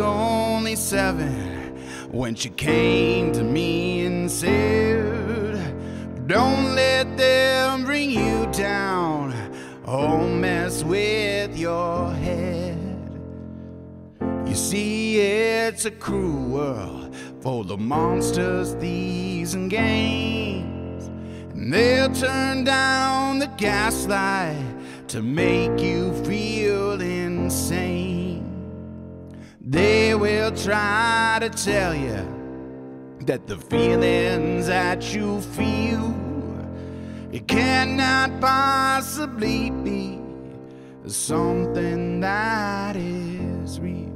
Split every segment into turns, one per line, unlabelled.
only seven when she came to me and said, Don't let them bring you down or mess with your head. You see, it's a cruel world full of monsters, thieves, and games. And they'll turn down the gaslight to make you feel insane. They will try to tell you that the feelings that you feel it cannot possibly be something that is real.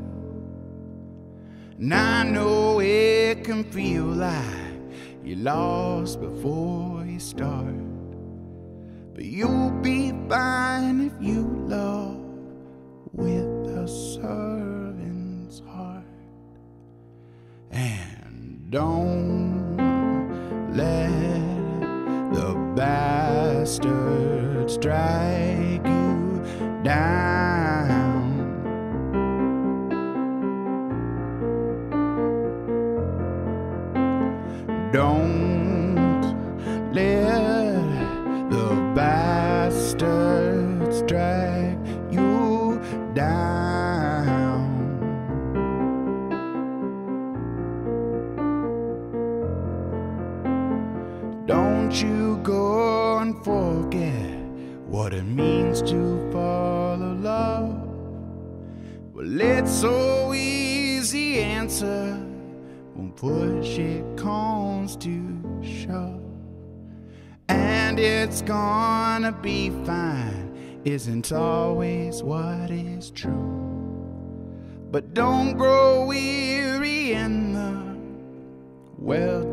And I know it can feel like you're lost before you start. But you'll be fine if you don't let the bastards strike you down. Don't Don't you go and forget what it means to follow love. Well, it's so easy answer when push it comes to shove. And it's gonna be fine, isn't always what is true. But don't grow weary in the well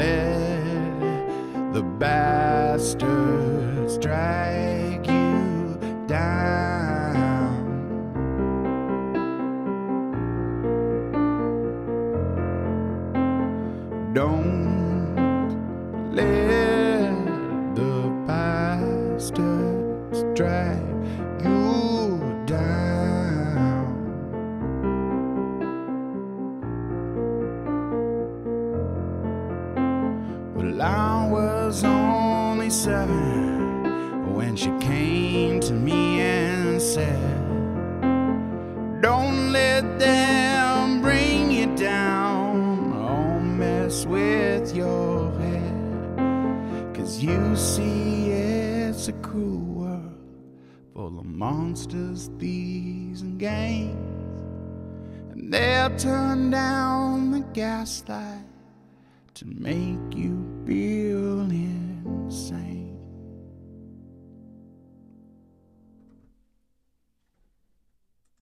let the bastards drag you down. Don't let the bastards drag I was only seven when she came to me and said, Don't let them bring you down or mess with your head. Cause you see, it's a cruel world full of monsters, thieves, and games. And they'll turn down the gaslight to make you feel insane.